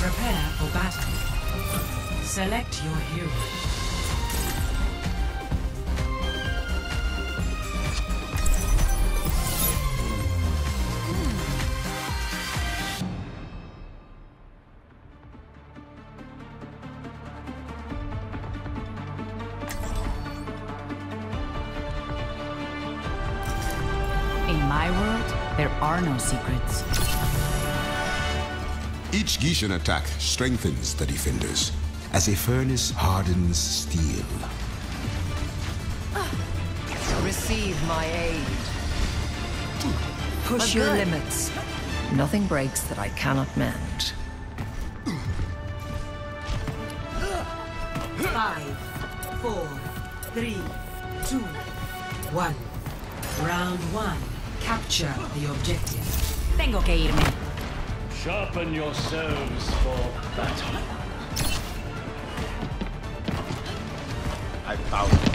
Prepare for battle. Select your hero. my world, there are no secrets. Each Gishan attack strengthens the defenders as a furnace hardens steel. Receive my aid. Push your limits. Nothing breaks that I cannot mend. Five, four, three, two, one. Round one. Capture the objective. Tengo que irme. Sharpen yourselves for battle. I found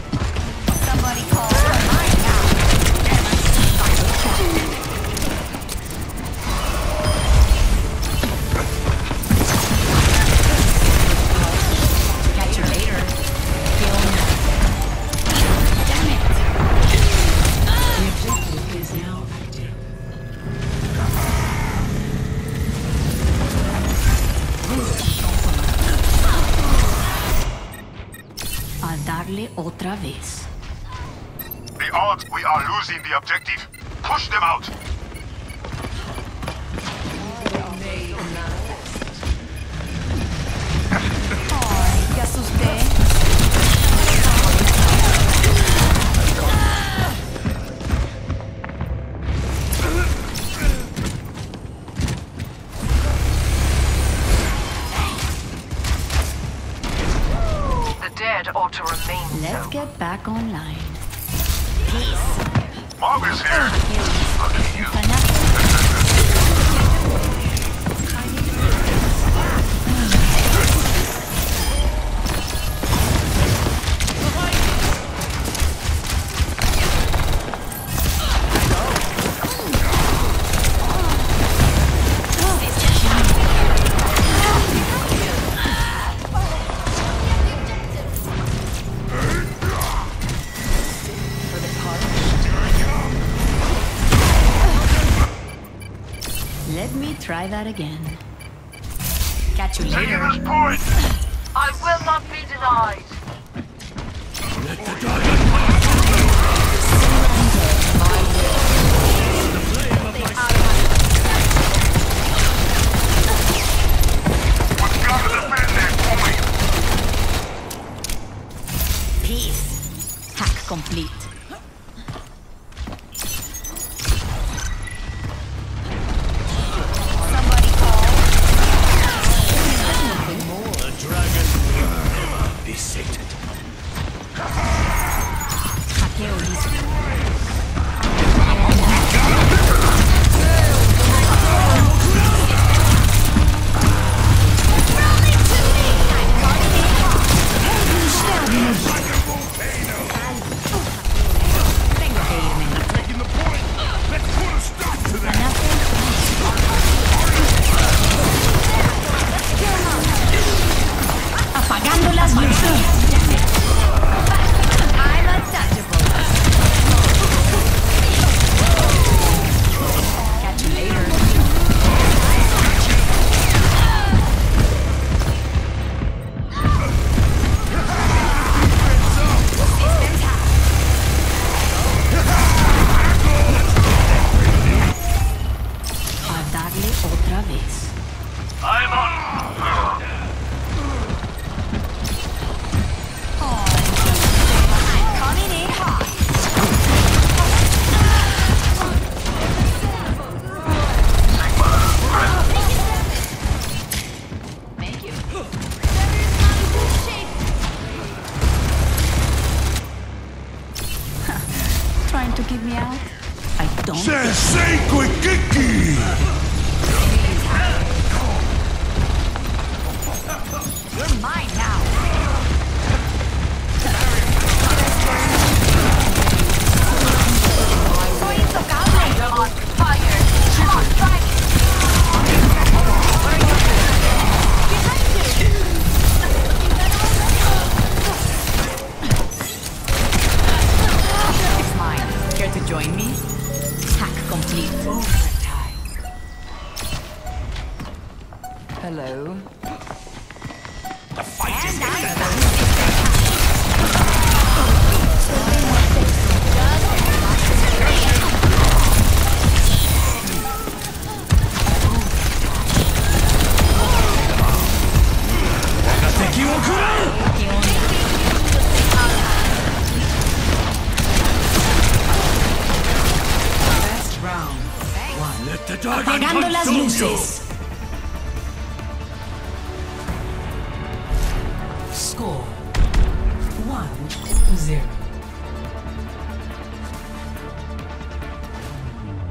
again.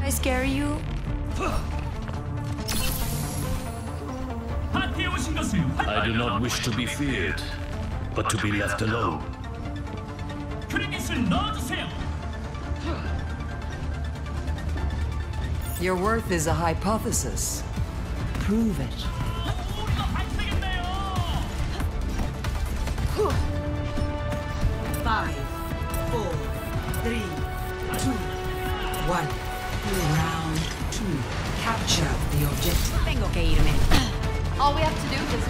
I scare you? I do not wish to be feared, but to be left alone. Your worth is a hypothesis. Prove it. irme. All we have to do is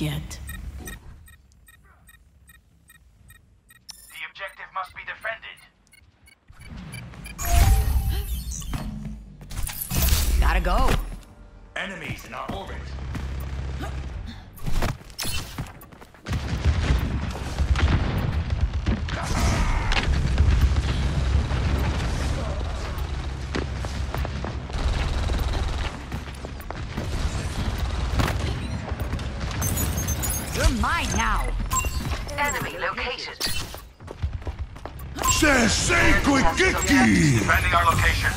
yet. now. Enemy located. Sensei Kuikiki! Defending our location.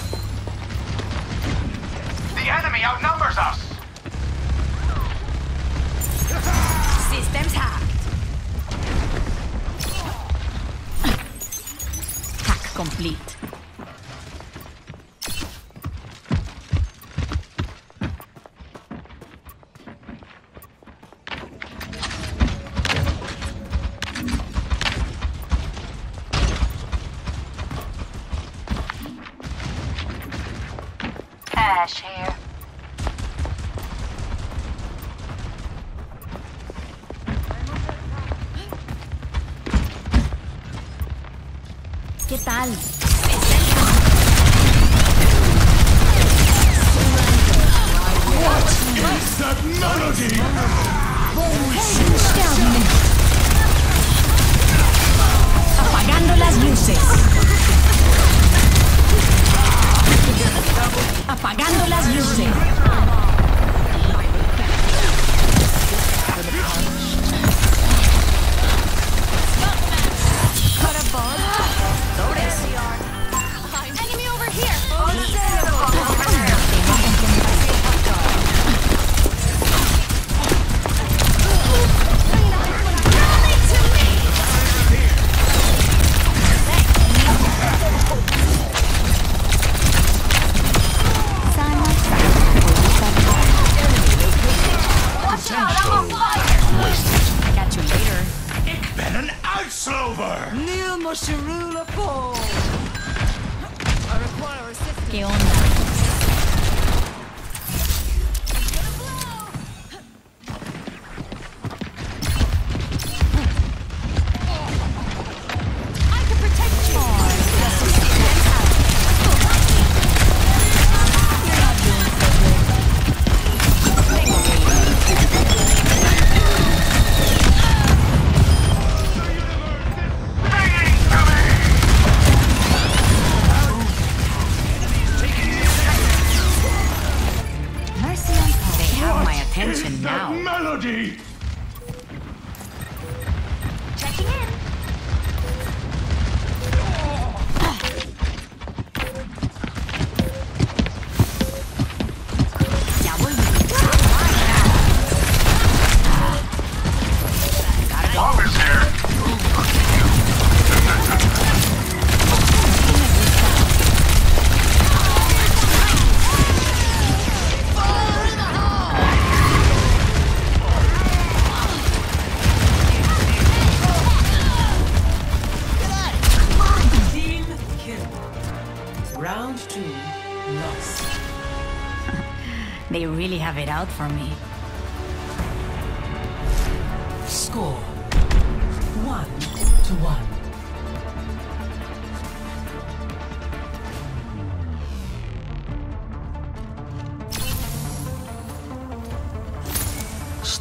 The enemy outnumbers us! Systems high.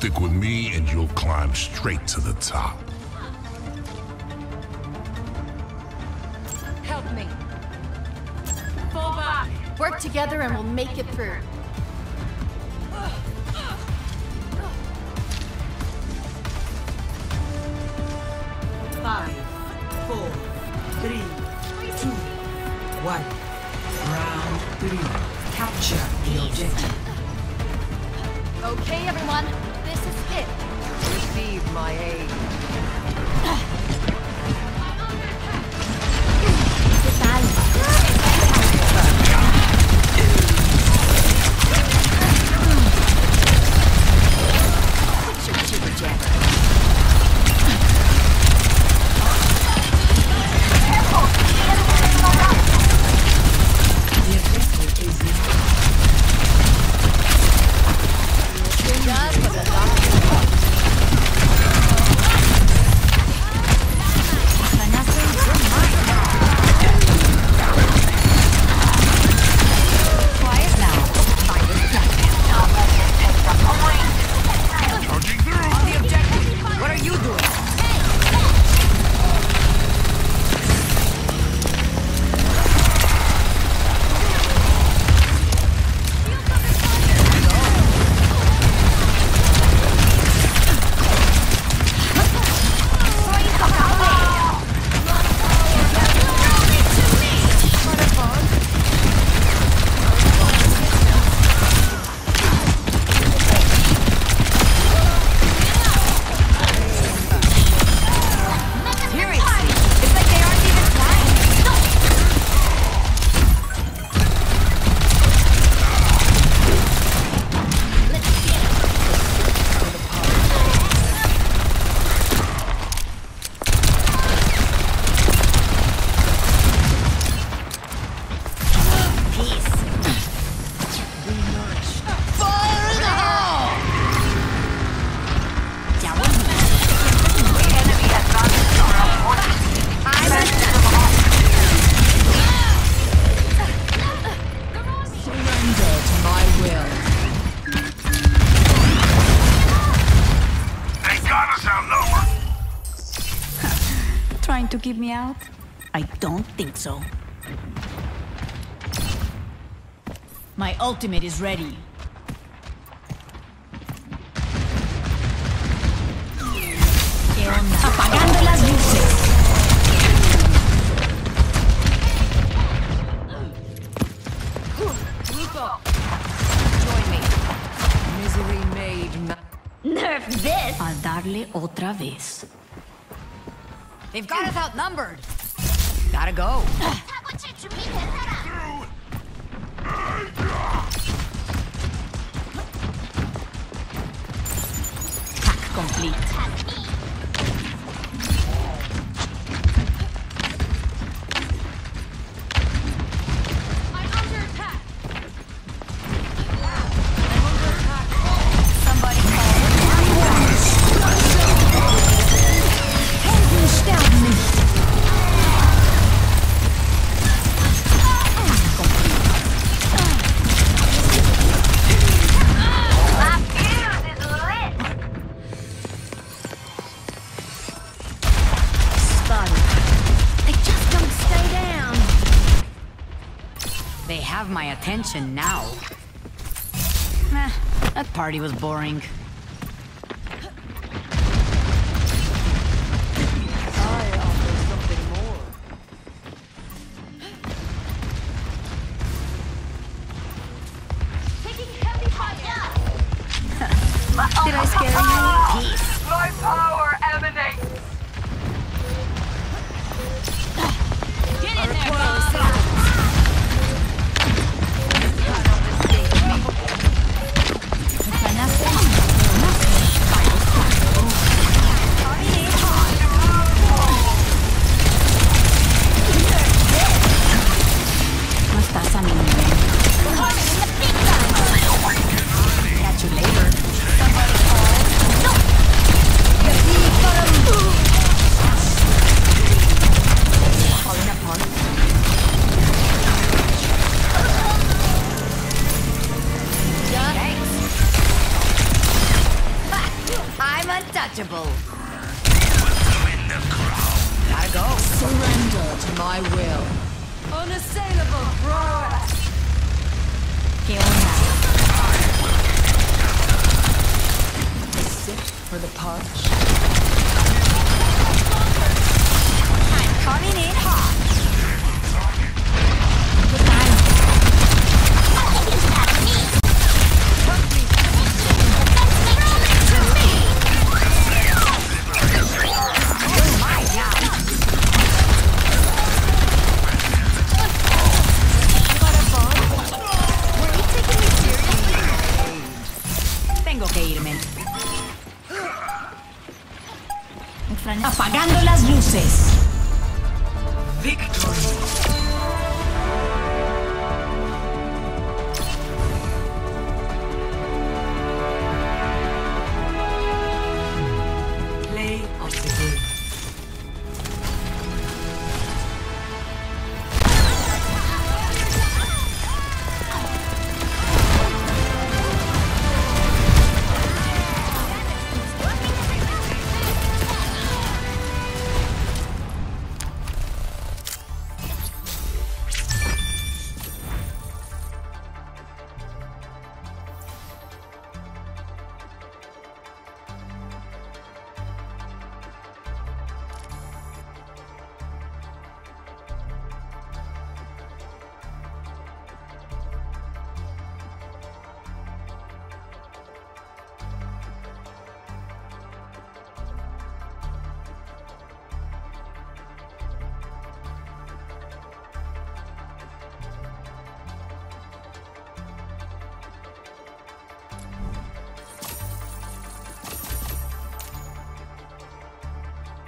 Stick with me and you'll climb straight to the top. Help me. Fall back. Work together and we'll make it through. I don't think so. My ultimate is ready. ¿Qué? Apagando las luces. Misery made ma- Nerf this. A darle otra vez. They've got us outnumbered. Gotta go. Hack complete. now. Eh, that party was boring. much. I'm coming in hot.